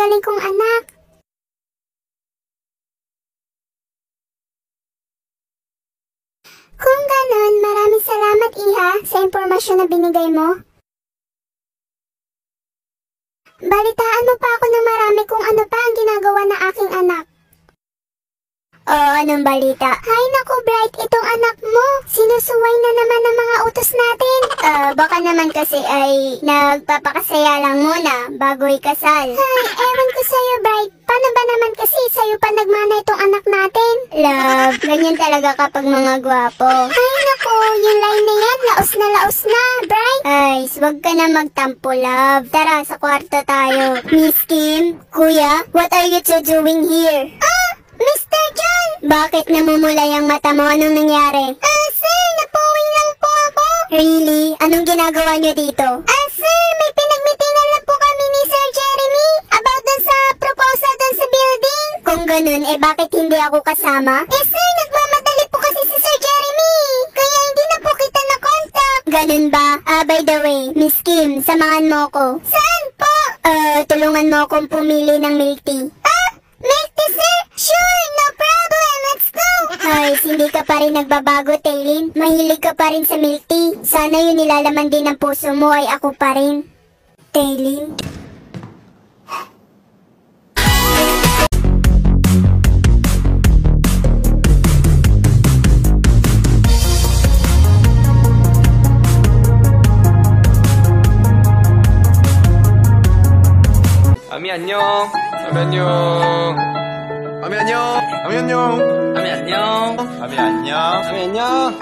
napakagaling kong anak. Kung ganon, maraming salamat, Iha, sa impormasyon na binigay mo. Balitaan mo pa ako ng marami kung ano pa ang ginagawa ng aking anak. Oh, anong balita? Hay naku, Bright, itong anak mo. Sinusuway Ah, baka naman kasi ay nagpapakasaya lang muna bago ikasal. Hay, ewan ko sa'yo, Bright. Paano ba naman kasi sa'yo pa nagmana itong anak natin? Love, ganyan talaga kapag mga gwapo. Hay naku, yung line na yan, laos na laos na, Bright. Ay, wag ka na magtampo, love. Tara, sa kwarto tayo. Miss Kim, kuya, what are you two doing here? Ah, Mr. John! Bakit namumulay ang mata mo? Anong nangyari? Ah, sir, napawing lang po ako. Really? Anong ginagawa niyo dito? Ah, sir, may pinagmitingan lang po kami ni Sir Jeremy about dun sa proposal dun sa building. Kung ganun, eh bakit hindi ako kasama? Eh, sir, nagmamadali po kasi si Sir Jeremy. Kaya hindi na po kita na-contact. Ganun ba? Ah, by the way, Miss Kim, samahan mo ko. Saan po? Ah, tulungan mo akong pumili ng milk tea. Ah, milk tea, sir? Sure, no problem. Let's go. Ay, hindi ka pa rin nagbabago, Taylin. Mahilig ka pa rin sa milk tea. Sana yung nilalaman din ng puso mo ay ako pa rin. Taylin? 아미 안녕. 아미 안녕. 아미 안녕. 아미 안녕. 아미 안녕. 아미 안녕. 아미 안녕.